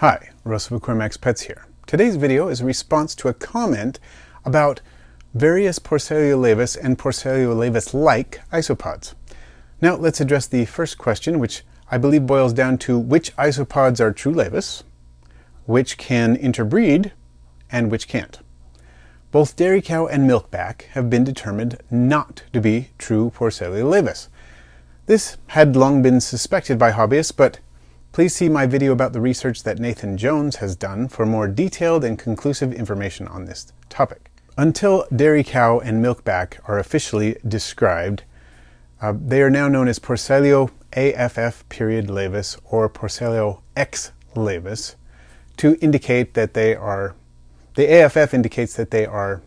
Hi, Max Pets here. Today's video is a response to a comment about various Porcellio and Porcellio like isopods. Now let's address the first question, which I believe boils down to which isopods are true laevis, which can interbreed, and which can't. Both dairy cow and milkback have been determined not to be true Porcellio This had long been suspected by hobbyists, but Please see my video about the research that Nathan Jones has done for more detailed and conclusive information on this topic. Until dairy cow and milkback are officially described, uh, they are now known as Porcellio AFF period laevis or Porcellio ex laevis to indicate that they are, the AFF indicates that they are,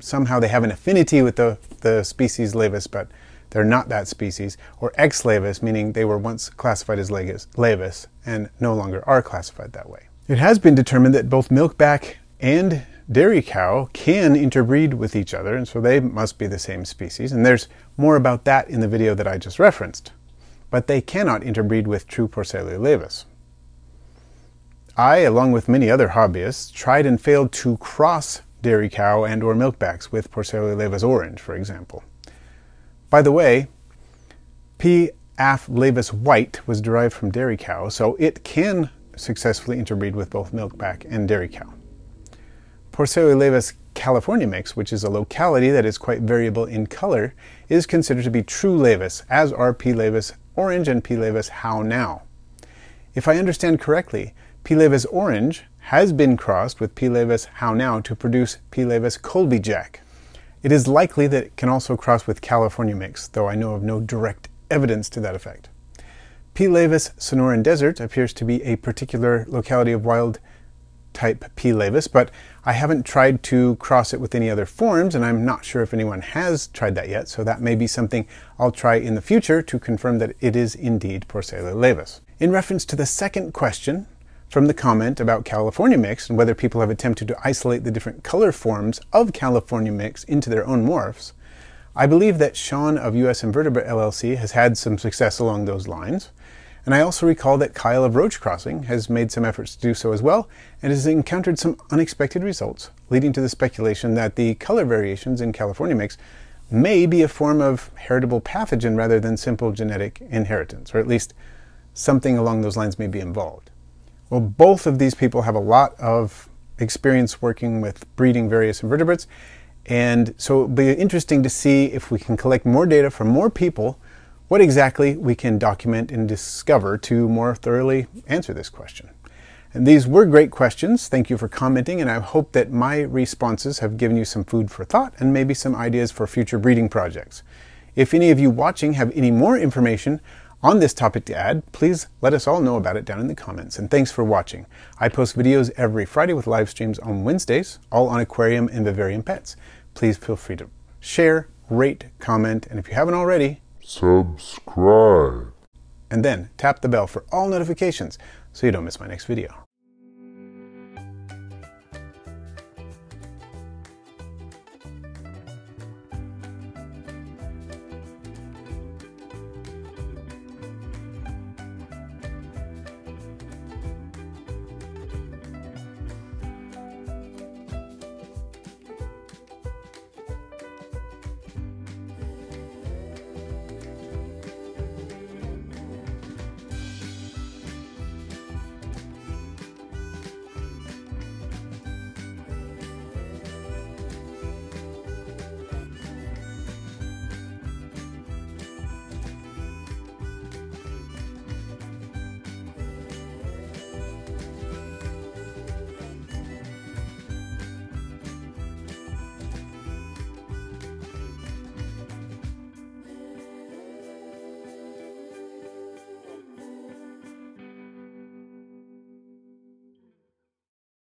somehow they have an affinity with the, the species laevis, but they're not that species, or ex laevis, meaning they were once classified as laevis and no longer are classified that way. It has been determined that both milkback and dairy cow can interbreed with each other, and so they must be the same species, and there's more about that in the video that I just referenced. But they cannot interbreed with true Porcellio laevis. I, along with many other hobbyists, tried and failed to cross dairy cow and or milkbacks with Porcellio laevis orange, for example. By the way, P. aff laevis white was derived from dairy cow, so it can successfully interbreed with both milkback and dairy cow. Porcellio laevis California mix, which is a locality that is quite variable in color, is considered to be true laevis, as are P. laevis orange and P. laevis how now. If I understand correctly, P. laevis orange has been crossed with P. laevis how now to produce P. laevis Colby Jack. It is likely that it can also cross with California mix, though I know of no direct evidence to that effect. P. laevis Sonoran Desert appears to be a particular locality of wild type P. laevis, but I haven't tried to cross it with any other forms, and I'm not sure if anyone has tried that yet, so that may be something I'll try in the future to confirm that it is indeed Porcellio laevis. In reference to the second question, from the comment about California mix and whether people have attempted to isolate the different color forms of California mix into their own morphs, I believe that Sean of US Invertebrate LLC has had some success along those lines. And I also recall that Kyle of Roach Crossing has made some efforts to do so as well and has encountered some unexpected results, leading to the speculation that the color variations in California mix may be a form of heritable pathogen rather than simple genetic inheritance, or at least something along those lines may be involved. Well, both of these people have a lot of experience working with breeding various invertebrates, and so it'll be interesting to see if we can collect more data from more people, what exactly we can document and discover to more thoroughly answer this question. And these were great questions. Thank you for commenting, and I hope that my responses have given you some food for thought and maybe some ideas for future breeding projects. If any of you watching have any more information on this topic to add, please let us all know about it down in the comments. And thanks for watching. I post videos every Friday with live streams on Wednesdays, all on aquarium and vivarium pets. Please feel free to share, rate, comment, and if you haven't already, subscribe. And then tap the bell for all notifications so you don't miss my next video.